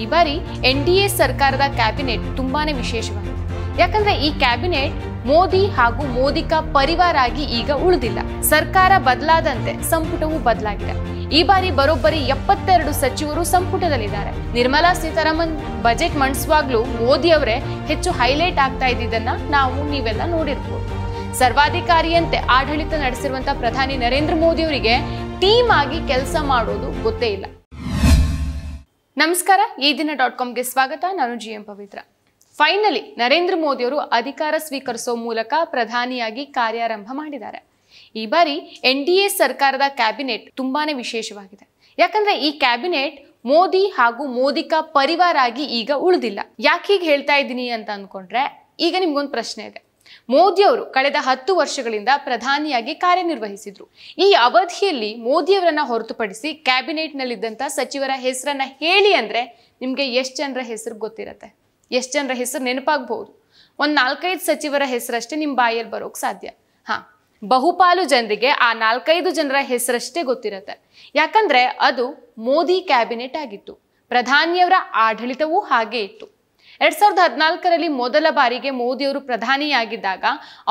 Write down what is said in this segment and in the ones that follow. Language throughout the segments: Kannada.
ಈ ಬಾರಿ ಎನ್ ಡಿ ಎ ಸರ್ಕಾರದ ಕ್ಯಾಬಿನೆಟ್ ತುಂಬಾನೇ ವಿಶೇಷವಾಗಿದೆ. ಯಾಕಂದ್ರೆ ಈ ಕ್ಯಾಬಿನೆಟ್ ಮೋದಿ ಹಾಗೂ ಮೋದಿಕಾ ಪರಿವಾರ ಆಗಿ ಈಗ ಉಳಿದಿಲ್ಲ. ಸರ್ಕಾರ ಬದಲಾದಂತೆ ಸಂಪುಟವೂ ಬದಲಾಗಿದೆ. ಈ ಬಾರಿ ಬರೋಬ್ಬರಿ ಎಪ್ಪತ್ತೆರಡು ಸಚಿವರು ಸಂಪುಟದಲ್ಲಿದ್ದಾರೆ. ನಿರ್ಮಲಾ ಸೀತಾರಾಮನ್ ಬಜೆಟ್ ಮಂಡಿಸುವಾಗ್ಲೂ ಮೋದಿ ಅವರೇ ಹೆಚ್ಚು ಹೈಲೈಟ್ ಆಗ್ತಾ ಇದ್ದಿದ್ದನ್ನ ನಾವು ನೀವೆಲ್ಲ ನೋಡಿರ್ಬೋದು. ಸರ್ವಾಧಿಕಾರಿಯಂತೆ ಆಡಳಿತ ನಡೆಸಿರುವಂತಹ ಪ್ರಧಾನಿ ನರೇಂದ್ರ ಮೋದಿ ಅವರಿಗೆ ಟೀಮ್ ಆಗಿ ಕೆಲಸ ಮಾಡೋದು ಗೊತ್ತೇ ಇಲ್ಲ. ನಮಸ್ಕಾರ, ಈ ದಿನ ಡಾಟ್ ಕಾಮ್ಗೆ ಸ್ವಾಗತ. ನಾನು G M Pavithra. Finally, Narendra ಮೋದಿಯವರು ಅಧಿಕಾರ ಸ್ವೀಕರಿಸೋ ಮೂಲಕ ಪ್ರಧಾನಿಯಾಗಿ ಕಾರ್ಯಾರಂಭ ಮಾಡಿದ್ದಾರೆ. ಈ ಬಾರಿ ಎನ್ ಡಿ ಎ ಸರ್ಕಾರದ ಕ್ಯಾಬಿನೆಟ್ ತುಂಬಾನೇ ವಿಶೇಷವಾಗಿದೆ. ಯಾಕಂದ್ರೆ ಈ ಕ್ಯಾಬಿನೆಟ್ ಮೋದಿ ಹಾಗೂ ಮೋದಿಕಾ ಪರಿವಾರ ಆಗಿ ಈಗ ಉಳಿದಿಲ್ಲ. ಯಾಕೆ ಹೀಗೆ ಹೇಳ್ತಾ ಇದ್ದೀನಿ ಅಂತ ಅಂದ್ಕೊಂಡ್ರೆ ಈಗ ನಿಮ್ಗೊಂದು ಪ್ರಶ್ನೆ ಇದೆ. ಮೋದಿ ಅವರು ಕಳೆದ ಹತ್ತು ವರ್ಷಗಳಿಂದ ಪ್ರಧಾನಿಯಾಗಿ ಕಾರ್ಯನಿರ್ವಹಿಸಿದ್ರು. ಈ ಅವಧಿಯಲ್ಲಿ ಮೋದಿಯವರನ್ನ ಹೊರತುಪಡಿಸಿ ಕ್ಯಾಬಿನೆಟ್ನಲ್ಲಿದ್ದಂಥ ಸಚಿವರ ಹೆಸರನ್ನ ಹೇಳಿ ಅಂದ್ರೆ ನಿಮಗೆ ಎಷ್ಟು ಜನರ ಹೆಸರು ಗೊತ್ತಿರತ್ತೆ? ಎಷ್ಟು ಜನರ ಹೆಸರು ನೆನಪಾಗಬಹುದು? ಒಂದು ನಾಲ್ಕೈದು ಸಚಿವರ ಹೆಸರಷ್ಟೇ ನಿಮ್ಮ ಬಾಯಲ್ಲಿ ಬರೋಕ್ ಸಾಧ್ಯ. ಹಾ, ಬಹುಪಾಲು ಜನರಿಗೆ ಆ ನಾಲ್ಕೈದು ಜನರ ಹೆಸರಷ್ಟೇ ಗೊತ್ತಿರತ್ತೆ. ಯಾಕಂದ್ರೆ ಅದು ಮೋದಿ ಕ್ಯಾಬಿನೆಟ್ ಆಗಿತ್ತು. ಪ್ರಧಾನಿಯವರ ಆಡಳಿತವೂ ಹಾಗೆ ಇತ್ತು. ಎರಡ್ ಸಾವಿರದ ಹದಿನಾಲ್ಕರಲ್ಲಿ ಮೊದಲ ಬಾರಿಗೆ ಮೋದಿಯವರು ಪ್ರಧಾನಿಯಾಗಿದ್ದಾಗ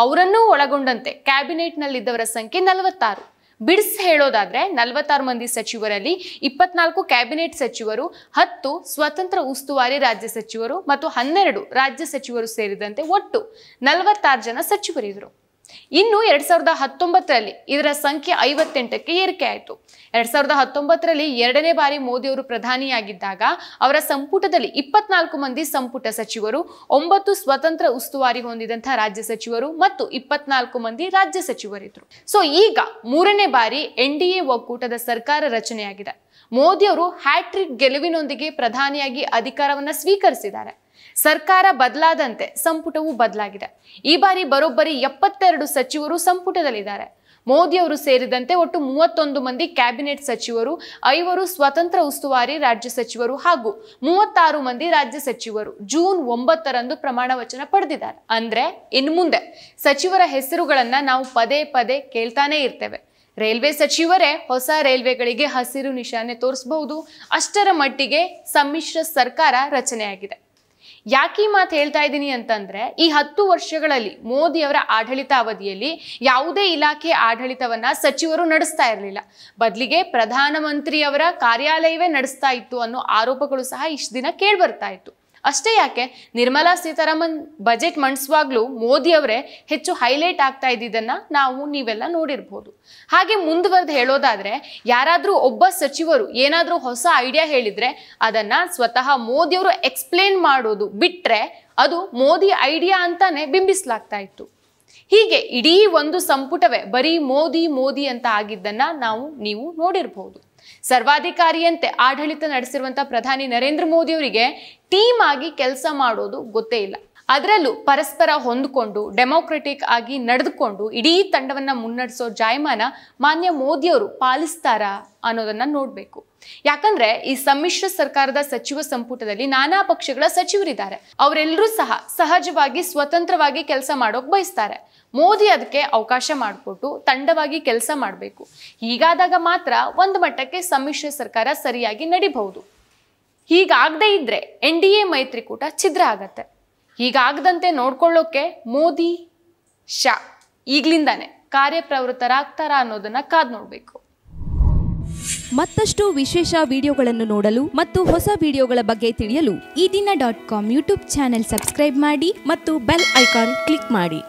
ಅವರನ್ನೂ ಒಳಗೊಂಡಂತೆ ಕ್ಯಾಬಿನೆಟ್ನಲ್ಲಿದ್ದವರ ಸಂಖ್ಯೆ ನಲವತ್ತಾರು. ಬಿಡ್ಸ್ ಹೇಳೋದಾದ್ರೆ ನಲವತ್ತಾರು ಮಂದಿ ಸಚಿವರಲ್ಲಿ ಇಪ್ಪತ್ನಾಲ್ಕು ಕ್ಯಾಬಿನೆಟ್ ಸಚಿವರು, ಹತ್ತು ಸ್ವತಂತ್ರ ಉಸ್ತುವಾರಿ ರಾಜ್ಯ ಸಚಿವರು ಮತ್ತು ಹನ್ನೆರಡು ರಾಜ್ಯ ಸಚಿವರು ಸೇರಿದಂತೆ ಒಟ್ಟು ನಲವತ್ತಾರು ಜನ ಸಚಿವರಿದ್ರು ಇನ್ನು ಎರಡ್ ಸಾವಿರದ ಹತ್ತೊಂಬತ್ತರಲ್ಲಿ ಇದರ ಸಂಖ್ಯೆ ಐವತ್ತೆಂಟಕ್ಕೆ ಏರಿಕೆ ಆಯಿತು. ಎರಡ್ ಸಾವಿರದ ಹತ್ತೊಂಬತ್ತರಲ್ಲಿ ಎರಡನೇ ಬಾರಿ ಮೋದಿಯವರು ಪ್ರಧಾನಿಯಾಗಿದ್ದಾಗ ಅವರ ಸಂಪುಟದಲ್ಲಿ ಇಪ್ಪತ್ನಾಲ್ಕು ಮಂದಿ ಸಂಪುಟ ಸಚಿವರು, ಒಂಬತ್ತು ಸ್ವತಂತ್ರ ಉಸ್ತುವಾರಿ ಹೊಂದಿದಂತಹ ರಾಜ್ಯ ಸಚಿವರು ಮತ್ತು ಇಪ್ಪತ್ನಾಲ್ಕು ಮಂದಿ ರಾಜ್ಯ ಸಚಿವರಿದ್ರು. ಸೊ ಈಗ ಮೂರನೇ ಬಾರಿ ಎನ್ ಒಕ್ಕೂಟದ ಸರ್ಕಾರ ರಚನೆಯಾಗಿದೆ. ಮೋದಿಯವರು ಹ್ಯಾಟ್ರಿಕ್ ಗೆಲುವಿನೊಂದಿಗೆ ಪ್ರಧಾನಿಯಾಗಿ ಅಧಿಕಾರವನ್ನ ಸ್ವೀಕರಿಸಿದ್ದಾರೆ. ಸರ್ಕಾರ ಬದಲಾದಂತೆ ಸಂಪುಟವು ಬದಲಾಗಿದೆ. ಈ ಬಾರಿ ಬರೋಬ್ಬರಿ ಎಪ್ಪತ್ತೆರಡು ಸಚಿವರು ಸಂಪುಟದಲ್ಲಿದ್ದಾರೆ. ಮೋದಿ ಅವರು ಸೇರಿದಂತೆ ಒಟ್ಟು ಮೂವತ್ತೊಂದು ಮಂದಿ ಕ್ಯಾಬಿನೆಟ್ ಸಚಿವರು, ಐವರು ಸ್ವತಂತ್ರ ಉಸ್ತುವಾರಿ ರಾಜ್ಯ ಸಚಿವರು ಹಾಗೂ ಮೂವತ್ತಾರು ಮಂದಿ ರಾಜ್ಯ ಸಚಿವರು ಜೂನ್ ಒಂಬತ್ತರಂದು ಪ್ರಮಾಣ ವಚನ ಪಡೆದಿದ್ದಾರೆ. ಅಂದ್ರೆ ಇನ್ನು ಮುಂದೆ ಸಚಿವರ ಹೆಸರುಗಳನ್ನ ನಾವು ಪದೇ ಪದೇ ಕೇಳ್ತಾನೆ ಇರ್ತೇವೆ. ರೈಲ್ವೆ ಸಚಿವರೇ ಹೊಸ ರೈಲ್ವೆಗಳಿಗೆ ಹಸಿರು ನಿಶಾನೆ ತೋರಿಸಬಹುದು. ಅಷ್ಟರ ಮಟ್ಟಿಗೆ ಸಮ್ಮಿಶ್ರ ಸರ್ಕಾರ ರಚನೆಯಾಗಿದೆ. ಯಾಕೆ ಈ ಮಾತು ಹೇಳ್ತಾ ಇದ್ದೀನಿ ಅಂತಂದ್ರೆ, ಈ ಹತ್ತು ವರ್ಷಗಳಲ್ಲಿ ಮೋದಿ ಅವರ ಆಡಳಿತ ಅವಧಿಯಲ್ಲಿ ಯಾವುದೇ ಇಲಾಖೆ ಆಡಳಿತವನ್ನ ಸಚಿವರು ನಡೆಸ್ತಾ ಇರಲಿಲ್ಲ. ಬದಲಿಗೆ ಪ್ರಧಾನಮಂತ್ರಿಯವರ ಕಾರ್ಯಾಲಯವೇ ನಡೆಸ್ತಾ ಇತ್ತು ಅನ್ನೋ ಆರೋಪಗಳು ಸಹ ಇಷ್ಟು ದಿನ ಕೇಳಿ ಬರ್ತಾ ಇತ್ತು. ಅಷ್ಟೇ ಯಾಕೆ? ನಿರ್ಮಲಾ ಸೀತಾರಾಮನ್ ಬಜೆಟ್ ಮಂಡಿಸುವಾಗಲೂ ಮೋದಿಯವರೇ ಹೆಚ್ಚು ಹೈಲೈಟ್ ಆಗ್ತಾ ಇದ್ದಿದ್ದನ್ನು ನಾವು ನೀವೆಲ್ಲ ನೋಡಿರ್ಬೋದು. ಹಾಗೆ ಮುಂದುವರೆದು ಹೇಳೋದಾದರೆ, ಯಾರಾದರೂ ಒಬ್ಬ ಸಚಿವರು ಏನಾದರೂ ಹೊಸ ಐಡಿಯಾ ಹೇಳಿದರೆ ಅದನ್ನು ಸ್ವತಃ ಮೋದಿಯವರು ಎಕ್ಸ್ಪ್ಲೇನ್ ಮಾಡೋದು ಬಿಟ್ಟರೆ ಅದು ಮೋದಿ ಐಡಿಯಾ ಅಂತಲೇ ಬಿಂಬಿಸಲಾಗ್ತಾ ಇತ್ತು. ಹೀಗೆ ಇಡೀ ಒಂದು ಸಂಪುಟವೇ ಬರೀ ಮೋದಿ ಮೋದಿ ಅಂತ ಆಗಿದ್ದನ್ನು ನಾವು, ನೀವು ನೋಡಿರ್ಬೋದು. ಸರ್ವಾಧಿಕಾರಿಯಂತೆ ಆಡಳಿತ ನಡೆಸಿರುವಂತ ಪ್ರಧಾನಿ ನರೇಂದ್ರ ಮೋದಿ ಅವರಿಗೆ ಟೀಮ್ ಆಗಿ ಕೆಲಸ ಮಾಡೋದು ಗೊತ್ತೇ ಇಲ್ಲ. ಅದರಲ್ಲೂ ಪರಸ್ಪರ ಹೊಂದಿಕೊಂಡು ಡೆಮೋಕ್ರೆಟಿಕ್ ಆಗಿ ನಡೆದುಕೊಂಡು ಇಡೀ ತಂಡವನ್ನ ಮುನ್ನಡೆಸೋ ಜಾಯಮಾನ ಮಾನ್ಯ ಮೋದಿಯವರು ಪಾಲಿಸ್ತಾರಾ ಅನ್ನೋದನ್ನ ನೋಡ್ಬೇಕು. ಯಾಕಂದ್ರೆ ಈ ಸಮ್ಮಿಶ್ರ ಸರ್ಕಾರದ ಸಚಿವ ಸಂಪುಟದಲ್ಲಿ ನಾನಾ ಪಕ್ಷಗಳ ಸಚಿವರಿದ್ದಾರೆ. ಅವರೆಲ್ಲರೂ ಸಹ ಸಹಜವಾಗಿ ಸ್ವತಂತ್ರವಾಗಿ ಕೆಲಸ ಮಾಡೋಕ್ ಬಯಸ್ತಾರೆ. ಮೋದಿ ಅದಕ್ಕೆ ಅವಕಾಶ ಮಾಡಿಕೊಟ್ಟು ತಂಡವಾಗಿ ಕೆಲಸ ಮಾಡಬೇಕು. ಹೀಗಾದಾಗ ಮಾತ್ರ ಒಂದು ಮಟ್ಟಕ್ಕೆ ಸಮ್ಮಿಶ್ರ ಸರ್ಕಾರ ಸರಿಯಾಗಿ ನಡಿಬಹುದು. ಹೀಗಾಗದೇ ಇದ್ರೆ ಎನ್ ಡಿ ಎ ಮೈತ್ರಿಕೂಟ ಛಿದ್ರ ಆಗತ್ತೆ. ಹೀಗಾಗದಂತೆ ನೋಡ್ಕೊಳ್ಳೋಕೆ ಮೋದಿ ಶಾ ಈಗ್ಲಿಂದಾನೆ ಕಾರ್ಯಪ್ರವೃತ್ತರಾಗ್ತಾರ ಅನ್ನೋದನ್ನ ಕಾದ್ ನೋಡ್ಬೇಕು. ಮತ್ತಷ್ಟು ವಿಶೇಷ ವಿಡಿಯೋಗಳನ್ನು ನೋಡಲು ಮತ್ತು ಹೊಸ ವಿಡಿಯೋಗಳ ಬಗ್ಗೆ ತಿಳಿಯಲು ಈ ದಿನ dot com YouTube channel subscribe ಮಾಡಿ ಮತ್ತು ಬೆಲ್ ಐಕಾನ್ ಕ್ಲಿಕ್ ಮಾಡಿ.